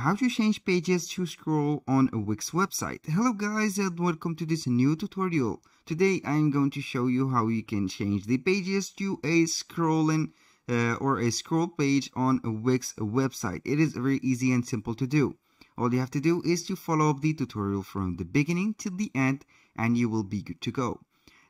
how to change pages to scroll on a Wix website. Hello guys and welcome to this new tutorial. Today I'm going to show you how you can change the pages to a scrolling uh, or a scroll page on a Wix website. It is very easy and simple to do. All you have to do is to follow up the tutorial from the beginning till the end and you will be good to go.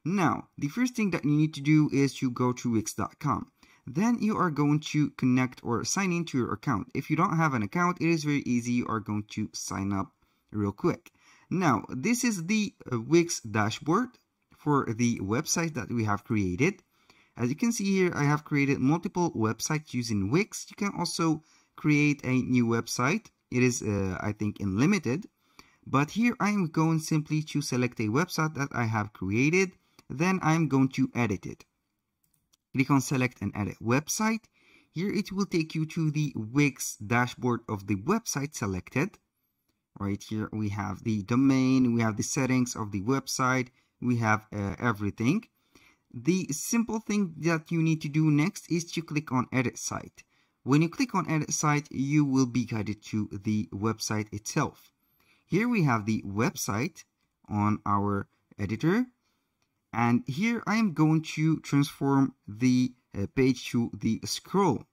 Now, the first thing that you need to do is to go to wix.com then you are going to connect or sign into your account. If you don't have an account, it is very easy. You are going to sign up real quick. Now, this is the uh, Wix dashboard for the website that we have created. As you can see here, I have created multiple websites using Wix. You can also create a new website. It is, uh, I think, unlimited. But here I am going simply to select a website that I have created. Then I'm going to edit it. Click on select and edit website. Here it will take you to the Wix dashboard of the website selected. Right here we have the domain, we have the settings of the website, we have uh, everything. The simple thing that you need to do next is to click on edit site. When you click on edit site, you will be guided to the website itself. Here we have the website on our editor and here I am going to transform the uh, page to the scroll.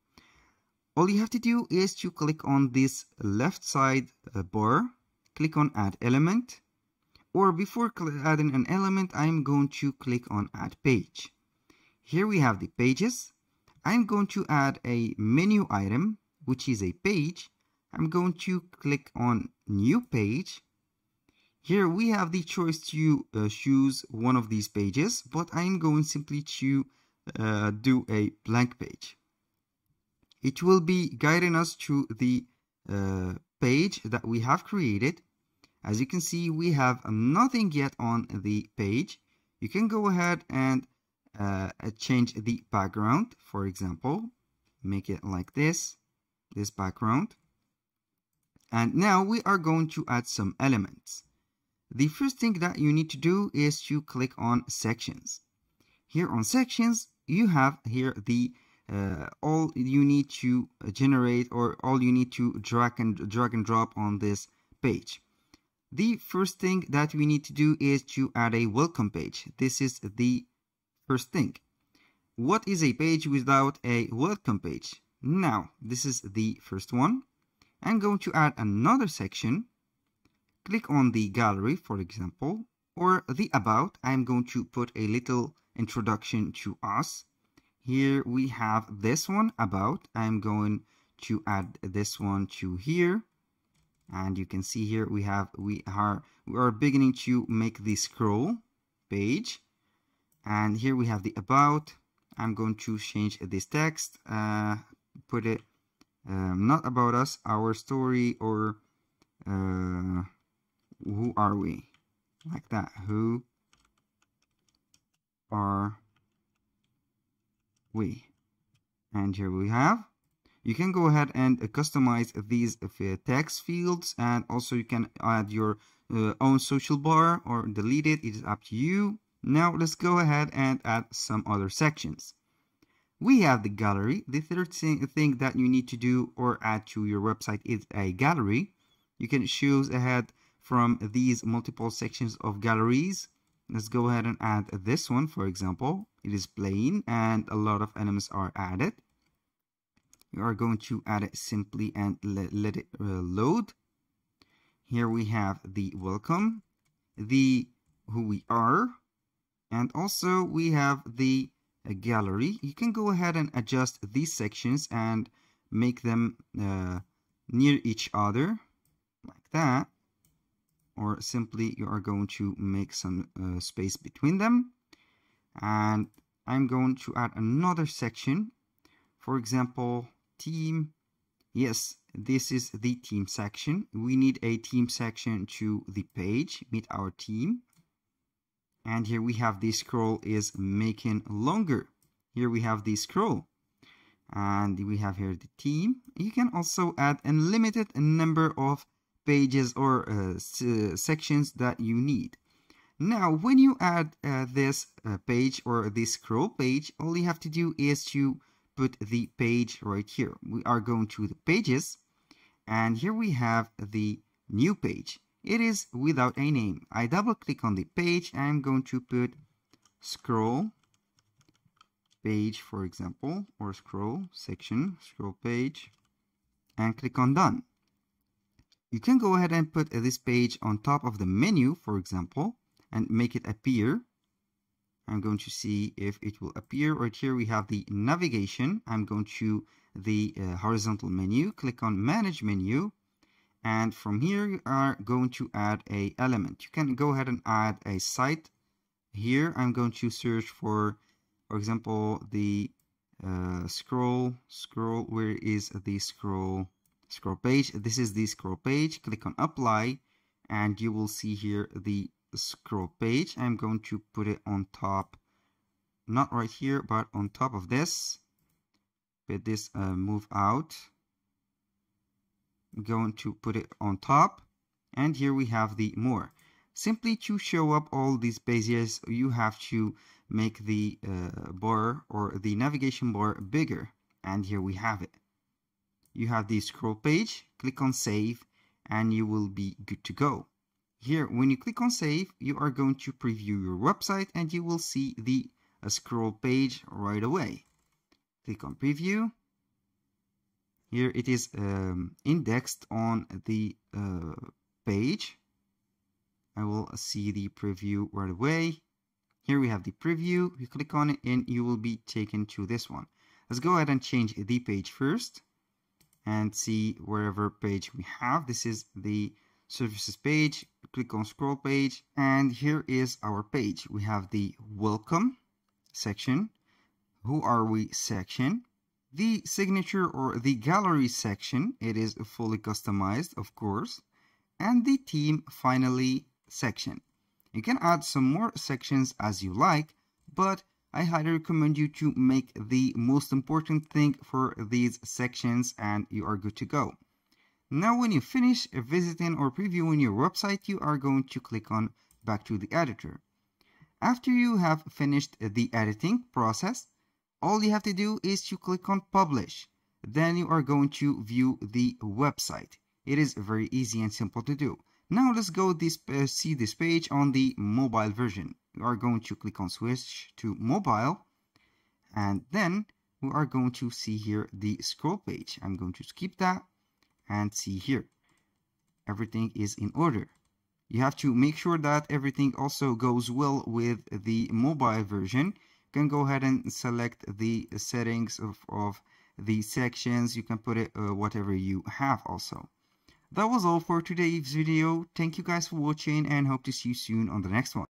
All you have to do is to click on this left side uh, bar, click on add element, or before adding an element, I'm going to click on add page. Here we have the pages. I'm going to add a menu item, which is a page. I'm going to click on new page here we have the choice to uh, choose one of these pages, but I'm going simply to uh, do a blank page. It will be guiding us to the uh, page that we have created. As you can see, we have nothing yet on the page. You can go ahead and uh, change the background, for example, make it like this, this background. And now we are going to add some elements. The first thing that you need to do is to click on sections. Here on sections, you have here the uh, all you need to generate or all you need to drag and drag and drop on this page. The first thing that we need to do is to add a welcome page. This is the first thing. What is a page without a welcome page? Now, this is the first one. I'm going to add another section click on the gallery, for example, or the about. I'm going to put a little introduction to us. Here we have this one about. I'm going to add this one to here. And you can see here we have we are we are beginning to make the scroll page. And here we have the about. I'm going to change this text, uh, put it um, not about us, our story, or uh, are we? Like that. Who are we? And here we have. You can go ahead and customize these text fields and also you can add your uh, own social bar or delete it. It is up to you. Now let's go ahead and add some other sections. We have the gallery. The third thing that you need to do or add to your website is a gallery. You can choose ahead from these multiple sections of galleries. Let's go ahead and add this one, for example. It is plain and a lot of elements are added. You are going to add it simply and let, let it uh, load. Here we have the welcome, the who we are, and also we have the uh, gallery. You can go ahead and adjust these sections and make them uh, near each other like that or simply you are going to make some uh, space between them. And I'm going to add another section. For example team. Yes this is the team section. We need a team section to the page meet our team. And here we have the scroll is making longer. Here we have the scroll. And we have here the team. You can also add unlimited number of pages or uh, uh, sections that you need. Now, when you add uh, this uh, page or this scroll page, all you have to do is to put the page right here. We are going to the pages and here we have the new page it is without a name I double click on the page I'm going to put scroll page for example or scroll section scroll page and click on done you can go ahead and put this page on top of the menu for example and make it appear. I'm going to see if it will appear. Right here we have the navigation. I'm going to the uh, horizontal menu click on manage menu and from here you are going to add a element. You can go ahead and add a site. Here I'm going to search for for example the uh, scroll scroll where is the scroll scroll page. This is the scroll page. Click on apply and you will see here the scroll page. I'm going to put it on top not right here but on top of this. Put this uh, move out. I'm going to put it on top and here we have the more. Simply to show up all these pages you have to make the uh, bar or the navigation bar bigger and here we have it you have the scroll page click on save and you will be good to go. Here when you click on save you are going to preview your website and you will see the uh, scroll page right away. Click on preview. Here it is um, indexed on the uh, page. I will see the preview right away. Here we have the preview. You click on it and you will be taken to this one. Let's go ahead and change the page first and see wherever page we have. This is the services page. Click on scroll page and here is our page. We have the welcome section. Who are we section? The signature or the gallery section. It is fully customized of course. And the team finally section. You can add some more sections as you like but I highly recommend you to make the most important thing for these sections and you are good to go now when you finish visiting or previewing your website, you are going to click on back to the editor. After you have finished the editing process, all you have to do is to click on publish. Then you are going to view the website. It is very easy and simple to do. Now let's go this uh, see this page on the mobile version. We are going to click on switch to mobile and then we are going to see here the scroll page. I'm going to skip that and see here. Everything is in order. You have to make sure that everything also goes well with the mobile version. You can go ahead and select the settings of, of the sections. You can put it uh, whatever you have also. That was all for today's video. Thank you guys for watching and hope to see you soon on the next one